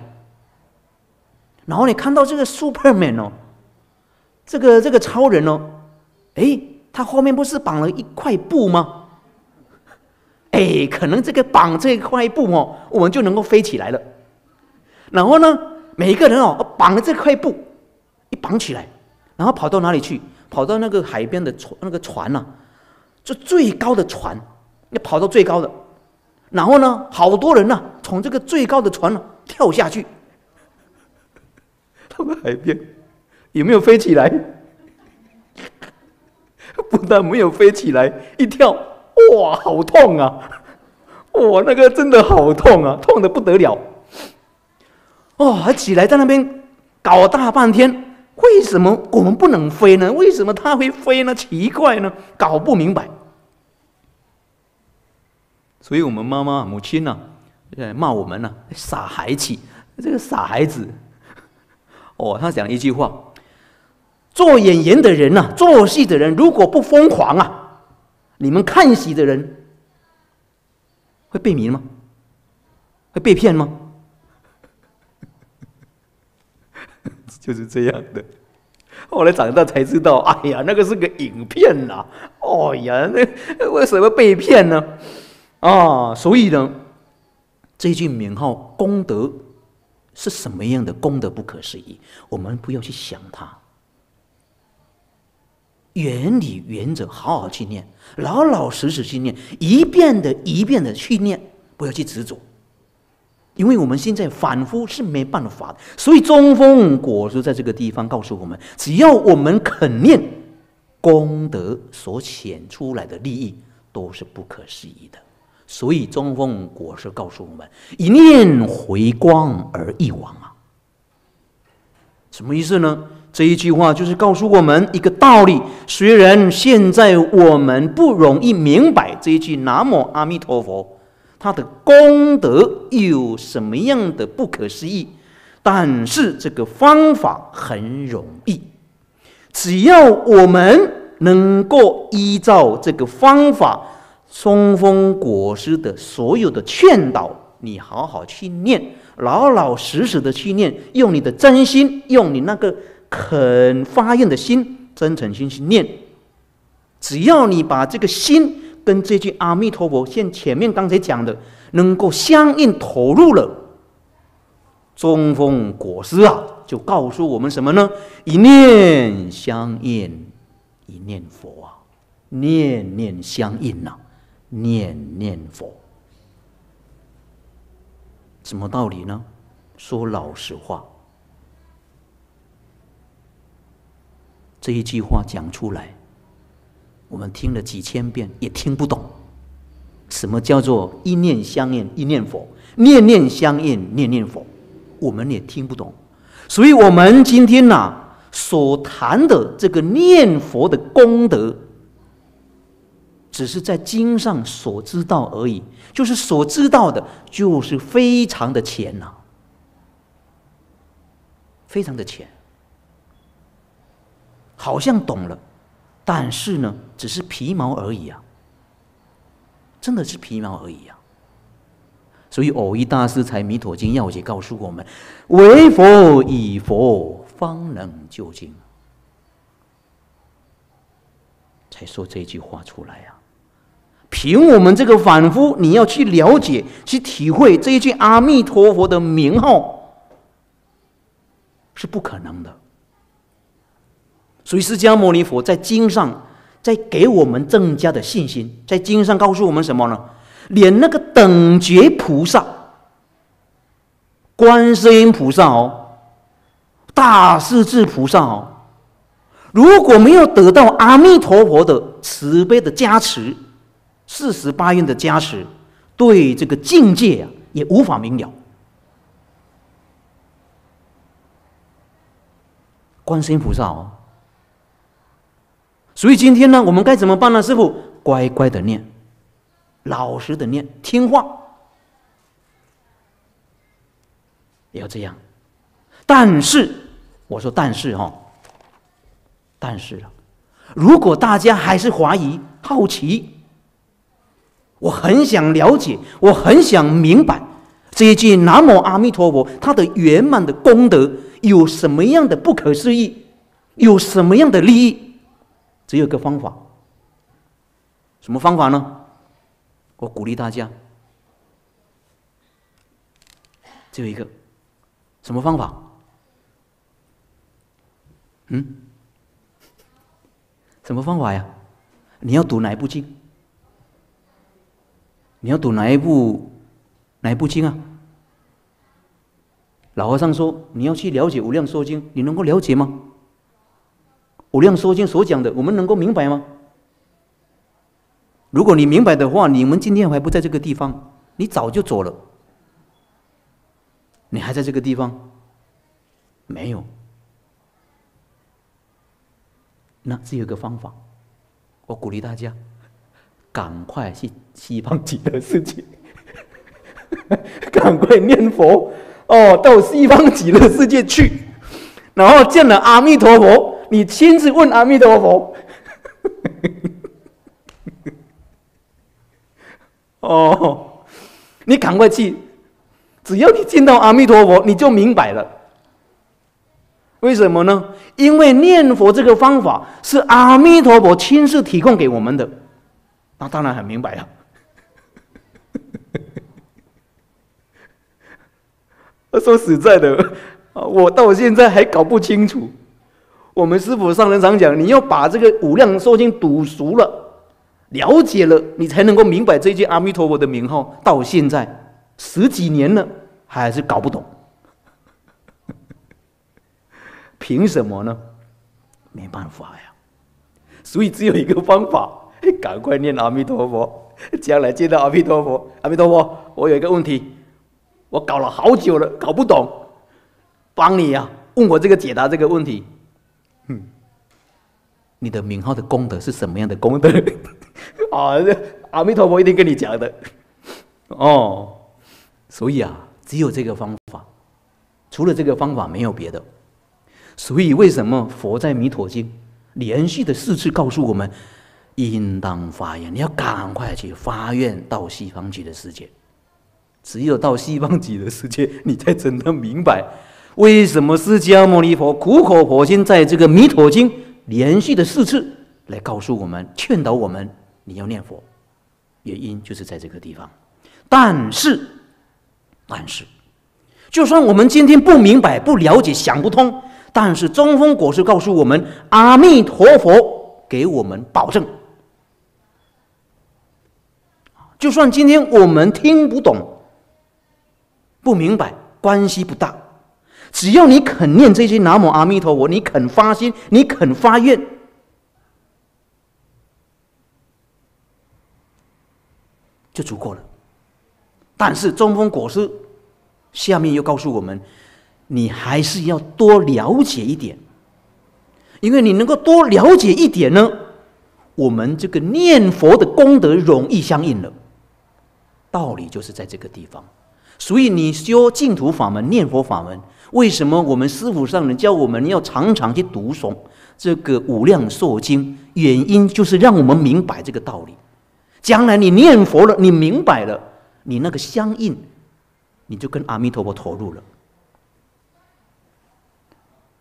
然后你看到这个 Superman 哦，这个这个超人哦，哎，他后面不是绑了一块布吗？哎，可能这个绑这块布哦，我们就能够飞起来了。然后呢，每一个人哦，绑了这块布，一绑起来，然后跑到哪里去？跑到那个海边的船，那个船呐，就最高的船，要跑到最高的，然后呢，好多人呢，从这个最高的船呢跳下去，到海边，有没有飞起来？不但没有飞起来，一跳，哇，好痛啊！哇，那个真的好痛啊，痛的不得了。哦，还起来在那边搞大半天。为什么我们不能飞呢？为什么他会飞呢？奇怪呢，搞不明白。所以我们妈妈、母亲呢，骂我们呢，傻孩子，这个傻孩子。哦，他讲一句话：做演员的人呐，做戏的人，如果不疯狂啊，你们看戏的人会被迷吗？会被骗吗？就是这样的，后来长大才知道，哎呀，那个是个影片呐！哦呀，那为什么被骗呢？啊，所以呢，这句名号功德是什么样的功德不可思议？我们不要去想它，原理原则好好去念，老老实实去念，一遍的一遍的去念，不要去执着。因为我们现在反复是没办法，所以中风果实在这个地方告诉我们：只要我们肯念，功德所显出来的利益都是不可思议的。所以中峰果师告诉我们：一念回光而一往啊。什么意思呢？这一句话就是告诉我们一个道理。虽然现在我们不容易明白这一句“南无阿弥陀佛”，他的功德有什么样的不可思议，但是这个方法很容易。只要我们能够依照这个方法，松风果师的所有的劝导，你好好去念。老老实实的去念，用你的真心，用你那个肯发愿的心，真诚心去念。只要你把这个心跟这句阿弥陀佛，像前面刚才讲的，能够相应投入了，中风果师啊，就告诉我们什么呢？一念相应，一念佛啊，念念相应呐，念念佛。什么道理呢？说老实话，这一句话讲出来，我们听了几千遍也听不懂。什么叫做一念相应一念佛，念念相应念念佛，我们也听不懂。所以，我们今天呐所谈的这个念佛的功德。只是在经上所知道而已，就是所知道的，就是非常的浅呐，非常的浅，好像懂了，但是呢，只是皮毛而已啊，真的是皮毛而已啊。所以偶一大师才《弥陀经要解》告诉我们：“为佛以佛方能究竟。”才说这句话出来啊。凭我们这个反复，你要去了解、去体会这一句阿弥陀佛的名号，是不可能的。所以释迦牟尼佛在经上在给我们增加的信心，在经上告诉我们什么呢？连那个等觉菩萨、观世音菩萨哦、大势至菩萨哦，如果没有得到阿弥陀佛的慈悲的加持，四十八愿的加持，对这个境界啊，也无法明了。观世音菩萨哦，所以今天呢，我们该怎么办呢？师傅，乖乖的念，老实的念，听话也，要这样。但是，我说但是哈，但是啊，如果大家还是怀疑、好奇。我很想了解，我很想明白这一句“南无阿弥陀佛”它的圆满的功德有什么样的不可思议，有什么样的利益？只有个方法，什么方法呢？我鼓励大家，只有一个，什么方法？嗯？什么方法呀？你要读哪一部经？你要读哪一部哪一部经啊？老和尚说：“你要去了解《无量寿经》，你能够了解吗？《无量寿经》所讲的，我们能够明白吗？如果你明白的话，你们今天还不在这个地方，你早就走了。你还在这个地方？没有。那只有一个方法，我鼓励大家。”赶快去西方极乐世界，赶快念佛哦，到西方极乐世界去，然后见了阿弥陀佛，你亲自问阿弥陀佛。哦，你赶快去，只要你见到阿弥陀佛，你就明白了。为什么呢？因为念佛这个方法是阿弥陀佛亲自提供给我们的。那当然很明白了。说实在的，我到现在还搞不清楚。我们师傅上人常讲，你要把这个《无量寿经》读熟了、了解了，你才能够明白这句阿弥陀佛的名号。到现在十几年了，还是搞不懂。凭什么呢？没办法呀。所以只有一个方法。赶快念阿弥陀佛。将来见到阿弥陀佛，阿弥陀佛，我有一个问题，我搞了好久了，搞不懂，帮你呀，问我这个解答这个问题。嗯，你的名号的功德是什么样的功德？啊，阿弥陀佛一定跟你讲的。哦，所以啊，只有这个方法，除了这个方法没有别的。所以为什么佛在弥陀经连续的四次告诉我们？应当发愿，你要赶快去发愿到西方极的世界。只有到西方极的世界，你才真的明白为什么释迦牟尼佛苦口婆心在这个弥陀经连续的四次来告诉我们、劝导我们，你要念佛。原因就是在这个地方。但是，但是，就算我们今天不明白、不了解、想不通，但是中风果实告诉我们，阿弥陀佛给我们保证。就算今天我们听不懂、不明白，关系不大。只要你肯念这些南无阿弥陀佛，你肯发心，你肯发愿，就足够了。但是中风果师下面又告诉我们，你还是要多了解一点，因为你能够多了解一点呢，我们这个念佛的功德容易相应了。道理就是在这个地方，所以你修净土法门、念佛法门，为什么我们师傅上人教我们要常常去读诵这个无量寿经？原因就是让我们明白这个道理。将来你念佛了，你明白了，你那个相应，你就跟阿弥陀佛投入了。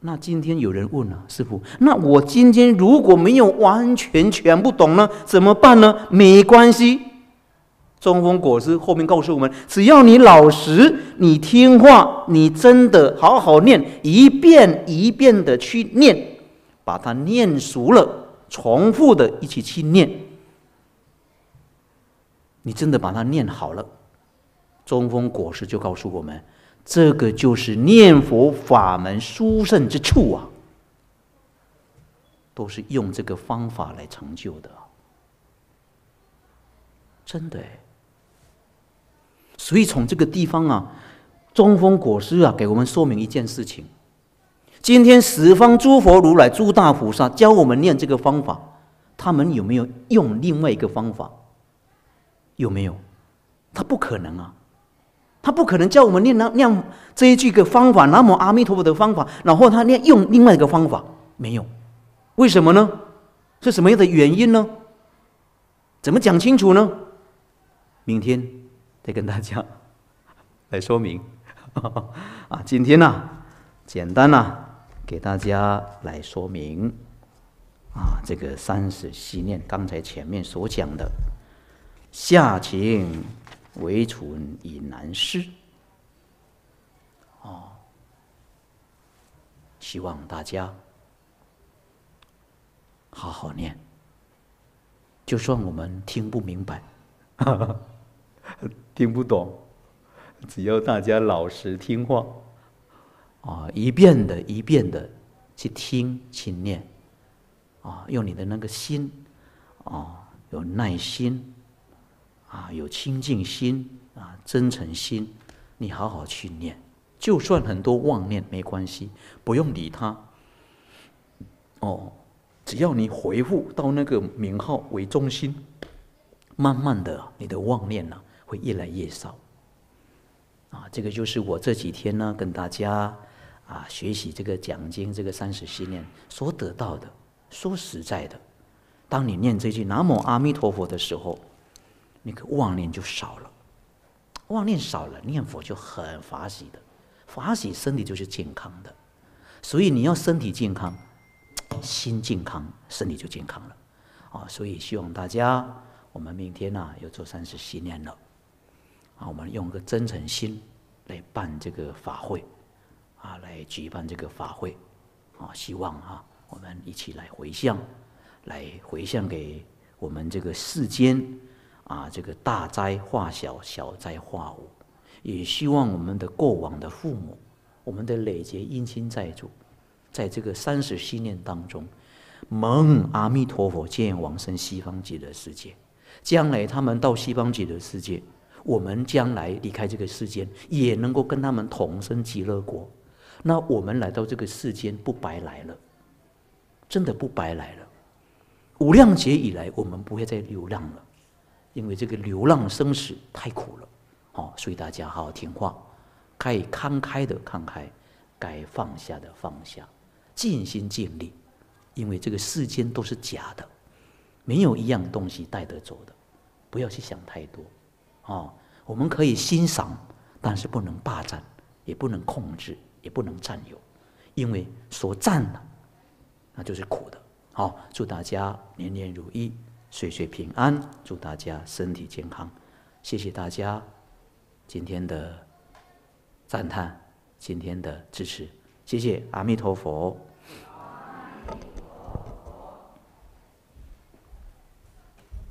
那今天有人问了，师傅，那我今天如果没有完全全部懂呢，怎么办呢？没关系。中风果实后面告诉我们：只要你老实，你听话，你真的好好念，一遍一遍的去念，把它念熟了，重复的一起去念，你真的把它念好了，中风果实就告诉我们：这个就是念佛法门殊胜之处啊！都是用这个方法来成就的，真的。所以从这个地方啊，中风果师啊，给我们说明一件事情：今天十方诸佛如来、诸大菩萨教我们念这个方法，他们有没有用另外一个方法？有没有？他不可能啊！他不可能教我们念那念这一句个方法，南无阿弥陀佛的方法，然后他念用另外一个方法，没有。为什么呢？是什么样的原因呢？怎么讲清楚呢？明天。再跟大家 来说明。啊，今天呢，简单呢，给大家来说明。啊，这个三十系念，刚才前面所讲的。下情为存以难施哦，希望大家好好念，就算我们听不明白。听不懂，只要大家老实听话，啊，一遍的一遍的去听去念，啊，用你的那个心，啊，有耐心，啊，有清净心，啊，真诚心，你好好去念，就算很多妄念没关系，不用理他。哦，只要你回复到那个名号为中心，慢慢的，你的妄念呢？会越来越少，啊，这个就是我这几天呢跟大家啊学习这个讲经这个三十系念所得到的。说实在的，当你念这句南无阿弥陀佛的时候，那个妄念就少了，妄念少了，念佛就很法喜的，法喜身体就是健康的。所以你要身体健康，心健康，身体就健康了。啊，所以希望大家，我们明天呢要做三十系念了。我们用个真诚心来办这个法会，啊，来举办这个法会，啊，希望啊，我们一起来回向，来回向给我们这个世间，啊，这个大灾化小，小灾化无，也希望我们的过往的父母，我们的累劫姻亲债主，在这个三十七念当中，蒙阿弥陀佛见往生西方极乐世界。将来他们到西方极乐世界，我们将来离开这个世间，也能够跟他们同生极乐国。那我们来到这个世间，不白来了，真的不白来了。无量劫以来，我们不会再流浪了，因为这个流浪生死太苦了。好，所以大家好好听话，该慷慨的慷慨，该放下的放下，尽心尽力。因为这个世间都是假的，没有一样东西带得走的，不要去想太多。啊，我们可以欣赏，但是不能霸占，也不能控制，也不能占有，因为所占的，那就是苦的。好，祝大家年年如意，岁岁平安，祝大家身体健康。谢谢大家今天的赞叹，今天的支持，谢谢阿弥陀佛。